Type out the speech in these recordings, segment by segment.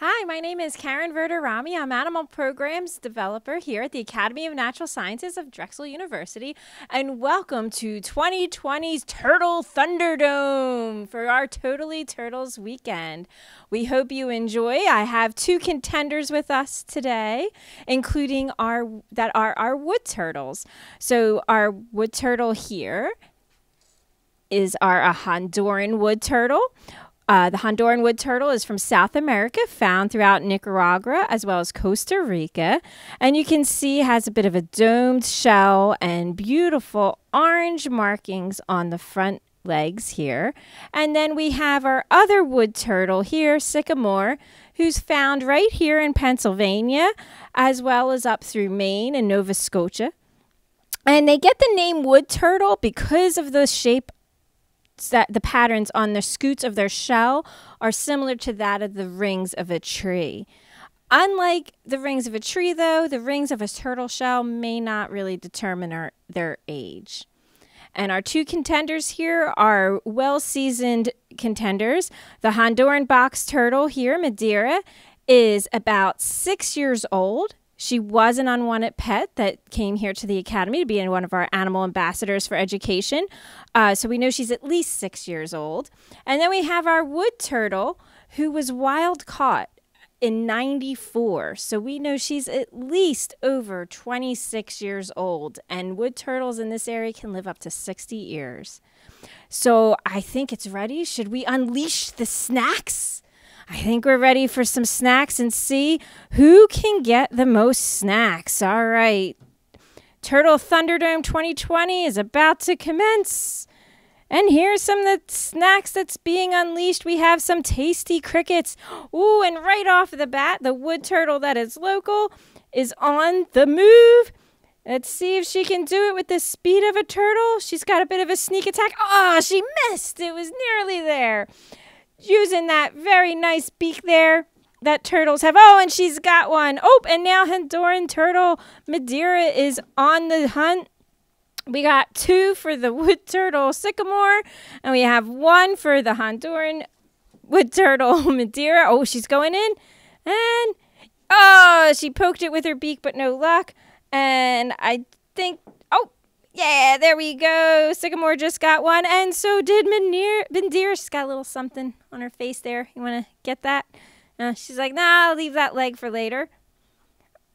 Hi, my name is Karen Verderami. I'm animal programs developer here at the Academy of Natural Sciences of Drexel University, and welcome to 2020's Turtle Thunderdome for our Totally Turtles weekend. We hope you enjoy. I have two contenders with us today, including our that are our wood turtles. So our wood turtle here is our a Honduran wood turtle. Uh, the Honduran wood turtle is from South America, found throughout Nicaragua as well as Costa Rica. And you can see has a bit of a domed shell and beautiful orange markings on the front legs here. And then we have our other wood turtle here, Sycamore, who's found right here in Pennsylvania, as well as up through Maine and Nova Scotia. And they get the name wood turtle because of the shape that the patterns on the scutes of their shell are similar to that of the rings of a tree. Unlike the rings of a tree, though, the rings of a turtle shell may not really determine our, their age. And our two contenders here are well seasoned contenders. The Honduran box turtle here, Madeira, is about six years old she was an unwanted pet that came here to the academy to be one of our animal ambassadors for education. Uh, so we know she's at least six years old. And then we have our wood turtle who was wild caught in 94. So we know she's at least over 26 years old. And wood turtles in this area can live up to 60 years. So I think it's ready. Should we unleash the snacks? I think we're ready for some snacks and see who can get the most snacks. All right. Turtle Thunderdome 2020 is about to commence. And here's some of the snacks that's being unleashed. We have some tasty crickets. Ooh, and right off the bat, the wood turtle that is local is on the move. Let's see if she can do it with the speed of a turtle. She's got a bit of a sneak attack. Oh, she missed. It was nearly there using that very nice beak there that turtles have. Oh, and she's got one. Oh, and now Honduran turtle Madeira is on the hunt. We got two for the wood turtle sycamore, and we have one for the Honduran wood turtle Madeira. Oh, she's going in, and oh, she poked it with her beak, but no luck. And I think yeah, there we go. Sycamore just got one, and so did Madeira. She's got a little something on her face there. You want to get that? Uh, she's like, nah, I'll leave that leg for later.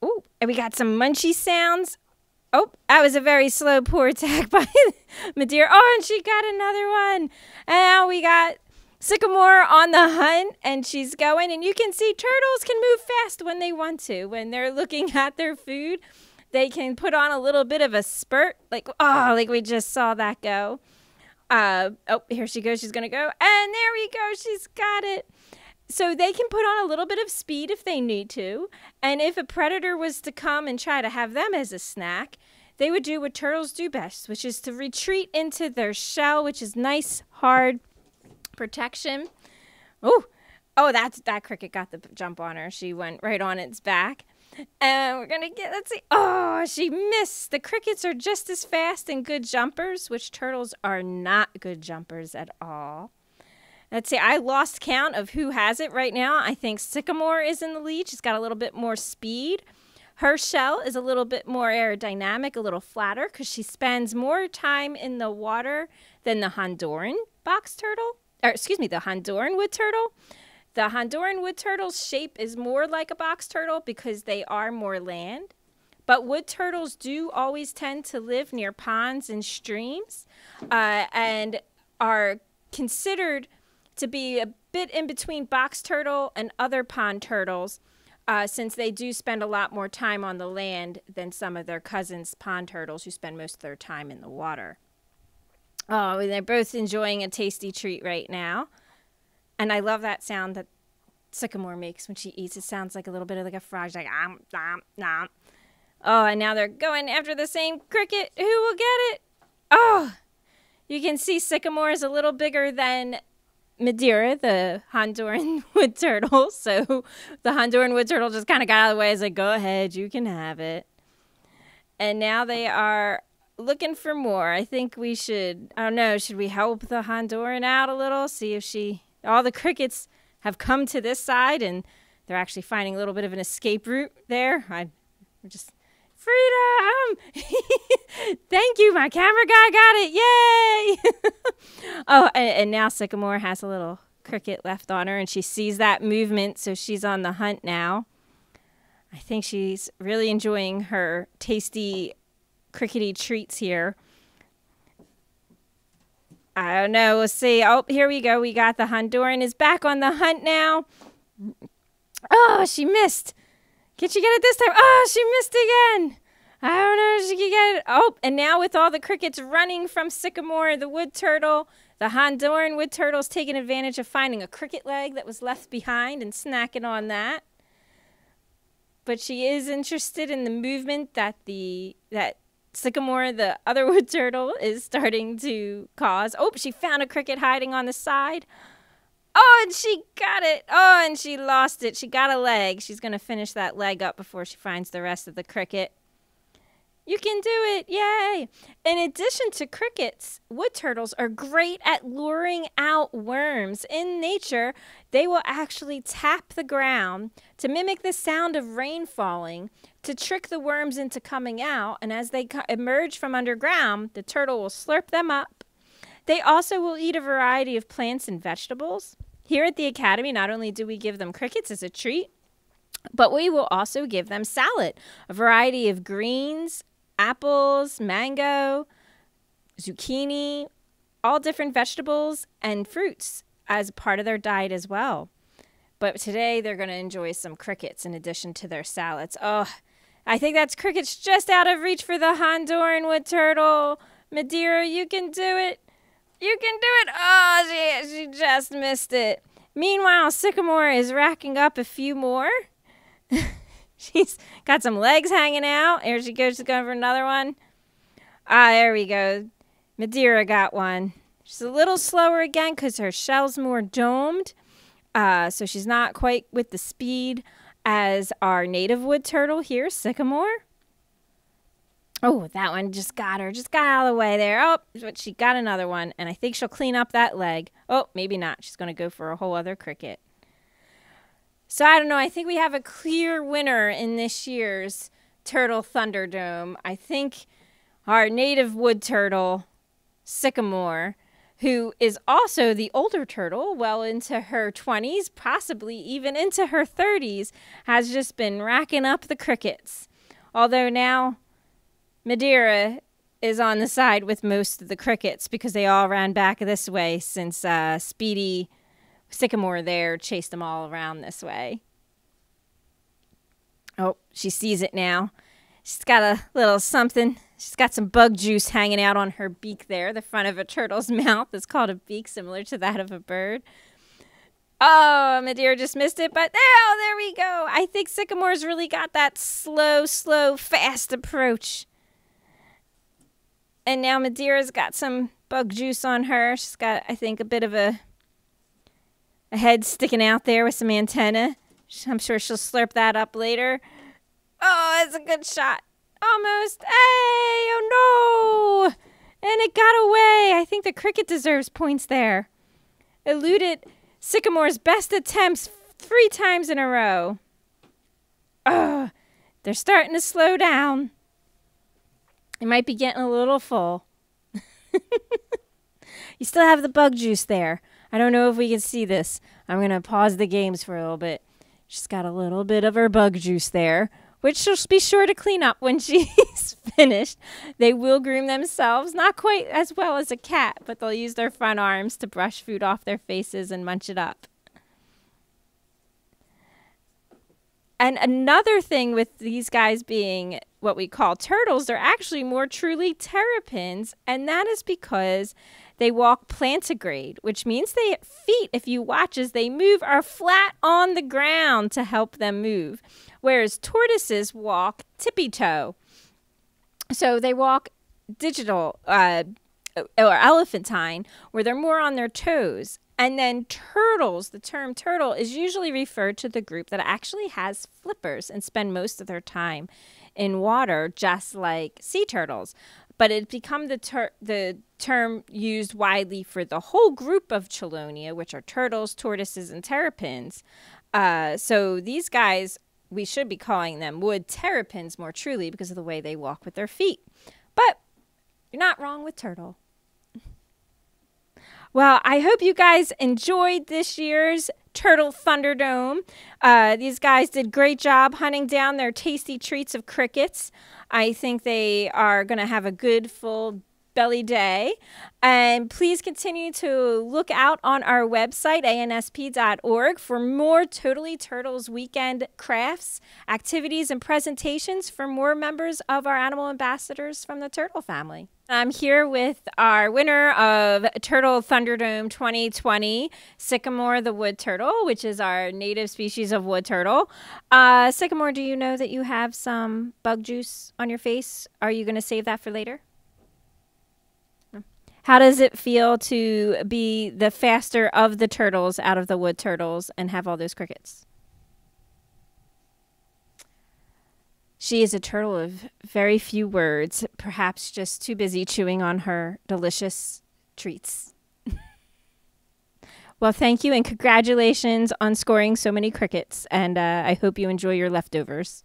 Oh, and we got some munchy sounds. Oh, that was a very slow, poor attack by Madeira. Oh, and she got another one. And now we got Sycamore on the hunt, and she's going. And you can see turtles can move fast when they want to, when they're looking at their food they can put on a little bit of a spurt, like oh, like we just saw that go. Uh, oh, here she goes. She's gonna go, and there we go. She's got it. So they can put on a little bit of speed if they need to, and if a predator was to come and try to have them as a snack, they would do what turtles do best, which is to retreat into their shell, which is nice, hard protection. Oh, oh, that's that cricket got the jump on her. She went right on its back. And we're going to get, let's see. Oh, she missed. The crickets are just as fast and good jumpers, which turtles are not good jumpers at all. Let's see. I lost count of who has it right now. I think Sycamore is in the lead. She's got a little bit more speed. Her shell is a little bit more aerodynamic, a little flatter, because she spends more time in the water than the Honduran box turtle, or excuse me, the Honduran wood turtle. The Honduran wood turtle's shape is more like a box turtle because they are more land. But wood turtles do always tend to live near ponds and streams uh, and are considered to be a bit in between box turtle and other pond turtles uh, since they do spend a lot more time on the land than some of their cousins, pond turtles, who spend most of their time in the water. Oh, they're both enjoying a tasty treat right now. And I love that sound that Sycamore makes when she eats. It sounds like a little bit of like a frog. Like, um, nom, nom. Oh, and now they're going after the same cricket. Who will get it? Oh, you can see Sycamore is a little bigger than Madeira, the Honduran wood turtle. So the Honduran wood turtle just kind of got out of the way. It's like, go ahead, you can have it. And now they are looking for more. I think we should, I don't know, should we help the Honduran out a little? See if she all the crickets have come to this side and they're actually finding a little bit of an escape route there. I'm just freedom. Thank you, my camera guy got it. Yay! oh, and, and now Sycamore has a little cricket left on her, and she sees that movement, so she's on the hunt now. I think she's really enjoying her tasty crickety treats here. I don't know. We'll see. Oh, here we go. We got the Honduran is back on the hunt now. Oh, she missed. Can she get it this time? Oh, she missed again. I don't know if she can get it. Oh, and now with all the crickets running from Sycamore, the wood turtle, the Honduran wood turtle's taking advantage of finding a cricket leg that was left behind and snacking on that. But she is interested in the movement that the that Sycamore, the other wood turtle, is starting to cause. Oh, she found a cricket hiding on the side. Oh, and she got it. Oh, and she lost it. She got a leg. She's going to finish that leg up before she finds the rest of the cricket. You can do it. Yay. In addition to crickets, wood turtles are great at luring out worms. In nature, they will actually tap the ground to mimic the sound of rain falling to trick the worms into coming out. And as they emerge from underground, the turtle will slurp them up. They also will eat a variety of plants and vegetables. Here at the Academy, not only do we give them crickets as a treat, but we will also give them salad, a variety of greens, apples, mango, zucchini, all different vegetables and fruits as part of their diet as well. But today they're going to enjoy some crickets in addition to their salads. Oh, I think that's crickets just out of reach for the Honduran wood turtle. Madeira, you can do it. You can do it. Oh, she, she just missed it. Meanwhile, Sycamore is racking up a few more. She's got some legs hanging out. Here she goes. She's going for another one. Ah, there we go. Madeira got one. She's a little slower again because her shell's more domed. Uh, so she's not quite with the speed as our native wood turtle here, Sycamore. Oh, that one just got her. Just got out of the way there. Oh, but she got another one. And I think she'll clean up that leg. Oh, maybe not. She's going to go for a whole other cricket. So I don't know. I think we have a clear winner in this year's Turtle Thunderdome. I think our native wood turtle, Sycamore, who is also the older turtle, well into her 20s, possibly even into her 30s, has just been racking up the crickets. Although now Madeira is on the side with most of the crickets because they all ran back this way since uh, Speedy Sycamore there chased them all around this way. Oh, she sees it now. She's got a little something. She's got some bug juice hanging out on her beak there. The front of a turtle's mouth is called a beak, similar to that of a bird. Oh, Madeira just missed it, but oh, there we go. I think Sycamore's really got that slow, slow, fast approach. And now Madeira's got some bug juice on her. She's got, I think, a bit of a a head sticking out there with some antenna. I'm sure she'll slurp that up later. Oh, it's a good shot. Almost. Hey, oh no! And it got away. I think the cricket deserves points there. Eluded Sycamore's best attempts three times in a row. Ugh, they're starting to slow down. It might be getting a little full. you still have the bug juice there. I don't know if we can see this. I'm going to pause the games for a little bit. She's got a little bit of her bug juice there, which she'll be sure to clean up when she's finished. They will groom themselves, not quite as well as a cat, but they'll use their front arms to brush food off their faces and munch it up. And another thing with these guys being what we call turtles, they're actually more truly terrapins, and that is because they walk plantigrade, which means their feet, if you watch as they move, are flat on the ground to help them move, whereas tortoises walk tippy toe. So they walk digital uh, or elephantine, where they're more on their toes. And then turtles, the term turtle is usually referred to the group that actually has flippers and spend most of their time in water, just like sea turtles. But it's become the the term used widely for the whole group of chelonia, which are turtles, tortoises, and terrapins. Uh, so these guys, we should be calling them wood terrapins more truly because of the way they walk with their feet. But you're not wrong with turtle. Well, I hope you guys enjoyed this year's Turtle Thunderdome. Uh, these guys did great job hunting down their tasty treats of crickets. I think they are going to have a good full belly day. And please continue to look out on our website, ansp.org, for more Totally Turtles weekend crafts, activities, and presentations for more members of our animal ambassadors from the turtle family. I'm here with our winner of Turtle Thunderdome 2020, Sycamore the wood turtle, which is our native species of wood turtle. Uh, Sycamore, do you know that you have some bug juice on your face? Are you going to save that for later? How does it feel to be the faster of the turtles out of the wood turtles and have all those crickets? She is a turtle of very few words, perhaps just too busy chewing on her delicious treats. well, thank you and congratulations on scoring so many crickets, and uh, I hope you enjoy your leftovers.